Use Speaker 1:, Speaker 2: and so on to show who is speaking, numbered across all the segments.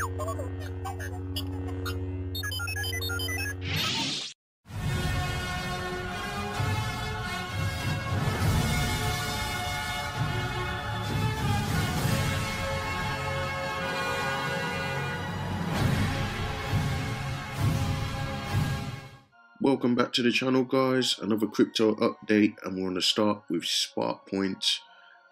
Speaker 1: Welcome back to the channel guys, another crypto update and we're going to start with SparkPoint.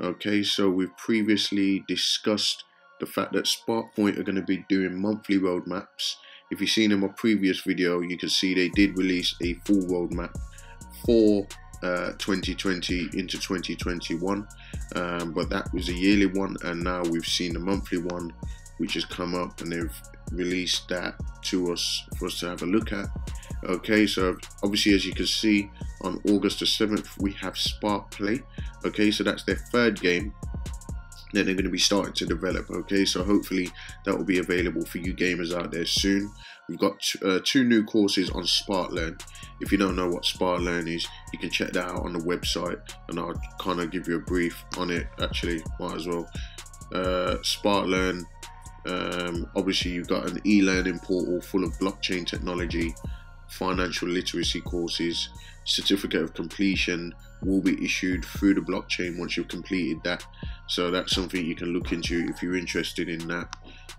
Speaker 1: Okay, so we've previously discussed the fact that SparkPoint are going to be doing monthly roadmaps. If you've seen in my previous video, you can see they did release a full roadmap for uh, 2020 into 2021, um, but that was a yearly one and now we've seen the monthly one which has come up and they've released that to us for us to have a look at. Okay, so obviously as you can see on August the 7th we have Spark Play. Okay, so that's their third game that they're going to be starting to develop. Okay, so hopefully that will be available for you gamers out there soon. We've got uh, two new courses on Spark Learn. If you don't know what Spark Learn is, you can check that out on the website and I'll kind of give you a brief on it actually, might as well. Uh, Spark Learn um, obviously, you've got an e-learning portal full of blockchain technology, financial literacy courses, certificate of completion will be issued through the blockchain once you've completed that. So that's something you can look into if you're interested in that.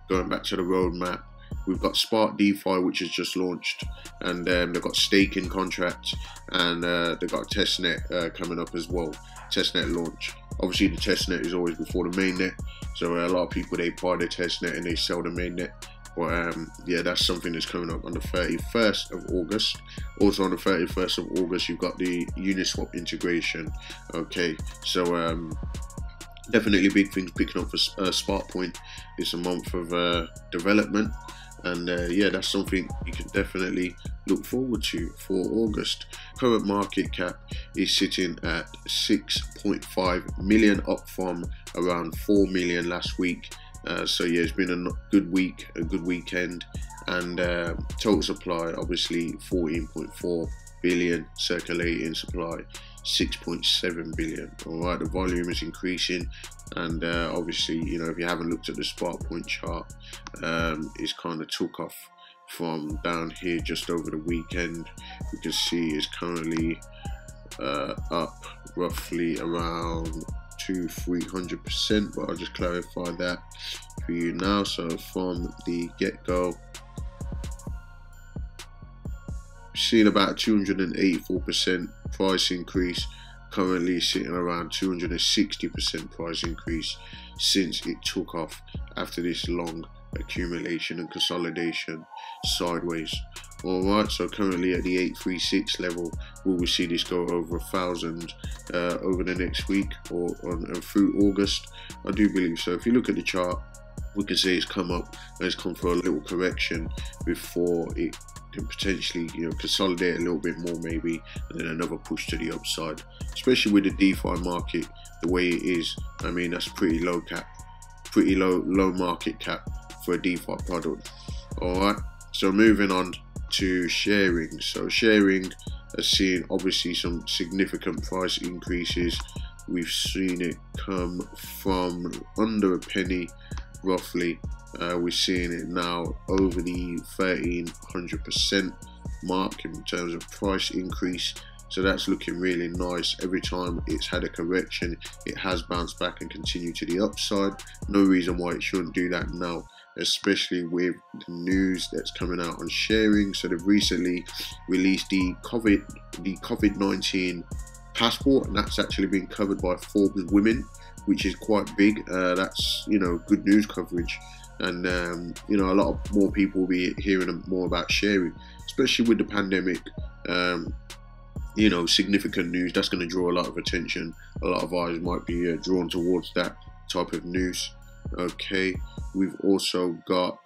Speaker 1: Going back to the roadmap, we've got Spark DeFi, which has just launched, and um, they've got staking contracts, and uh, they've got testnet uh, coming up as well. Testnet launch. Obviously, the testnet is always before the mainnet, so a lot of people they buy the testnet and they sell the mainnet. But um, yeah, that's something that's coming up on the 31st of August. Also on the 31st of August, you've got the Uniswap integration. Okay, so um, definitely big things picking up for uh, SparkPoint. It's a month of uh, development and uh, yeah that's something you can definitely look forward to for August current market cap is sitting at 6.5 million up from around 4 million last week uh, so yeah it's been a good week a good weekend. And uh, total supply obviously 14.4 billion circulating supply 6.7 billion. All right the volume is increasing. And uh, obviously you know if you haven't looked at the spark point chart um, it's kind of took off from down here just over the weekend. You can see it's currently uh, up roughly around hundred percent but I'll just clarify that for you now. So from the get-go seen about 284% price increase currently sitting around 260% price increase since it took off after this long accumulation and consolidation sideways. All right so currently at the 836 level we will see this go over a thousand uh, over the next week or on, through august? I do believe so. If you look at the chart we can see it's come up and it's come for a little correction before it can potentially you know consolidate a little bit more maybe and then another push to the upside. Especially with the defi market the way it is i mean that's pretty low cap pretty low low market cap for a defi product all right so moving on to ShareRing so ShareRing has seen obviously some significant price increases we've seen it come from under a penny roughly uh, we're seeing it now over the 1300% mark in terms of price increase. So that's looking really nice. Every time it's had a correction, it has bounced back and continued to the upside. No reason why it shouldn't do that now, especially with the news that's coming out on ShareRing. So they've recently released the COVID, the COVID-19 passport, and that's actually been covered by Forbes Women, which is quite big. Uh, that's you know good news coverage and um, you know a lot of more people will be hearing more about ShareRing, especially with the pandemic. Um, you know, significant news that's going to draw a lot of attention. A lot of eyes might be uh, drawn towards that type of news. Okay, we've also got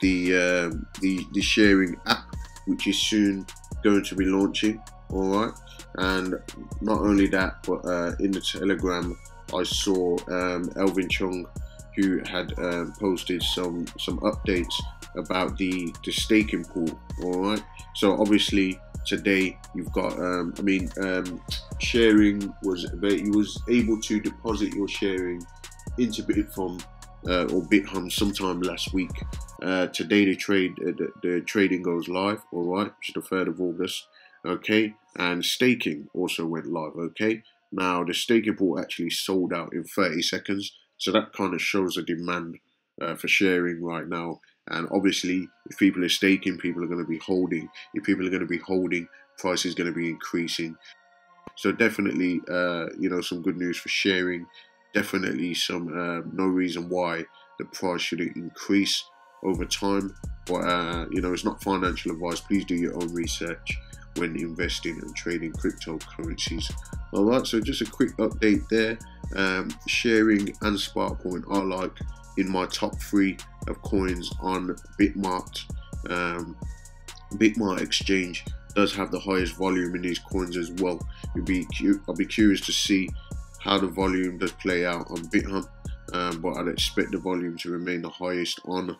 Speaker 1: the um, the the ShareRing app, which is soon going to be launching. All right, and not only that, but uh, in the Telegram, I saw um, Elvin Chung who had um, posted some some updates about the the staking pool. All right, so obviously today you've got um, I mean um, ShareRing was he was able to deposit your ShareRing into Bitfarm uh, or Bithumb sometime last week. Uh, today the trade uh, the, the, trading goes live, all right, which is the third of August. Okay, and staking also went live. Okay, now the staking pool actually sold out in 30 seconds, so that kind of shows a demand uh, for ShareRing right now. And obviously, if people are staking, people are going to be holding. If people are going to be holding, price is going to be increasing. So definitely, uh, you know, some good news for ShareRing. Definitely some uh, no reason why the price shouldn't increase over time. But uh, you know, it's not financial advice. Please do your own research when investing and trading cryptocurrencies. All right, so just a quick update there. Um, ShareRing and Sparkpoint are like in my top three of coins on Bitmart. Um, Bitmart Exchange does have the highest volume in these coins as well. You'll be I'll be curious to see how the volume does play out on Bithumb, um, but I'd expect the volume to remain the highest on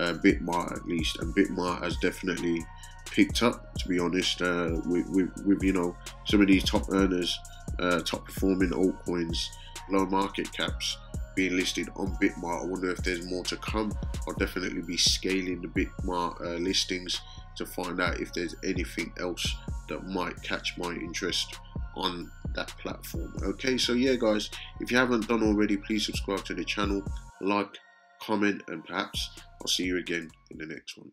Speaker 1: uh, Bitmart at least, and Bitmart has definitely picked up. To be honest, uh, with, with, with, you know some of these top earners, uh, top performing altcoins, low market caps being listed on Bitmart. I wonder if there's more to come. I'll definitely be scaling the Bitmart uh, listings to find out if there's anything else that might catch my interest on that platform. Okay, so yeah, guys, if you haven't done already, please subscribe to the channel, like, comment, and perhaps I'll see you again in the next one.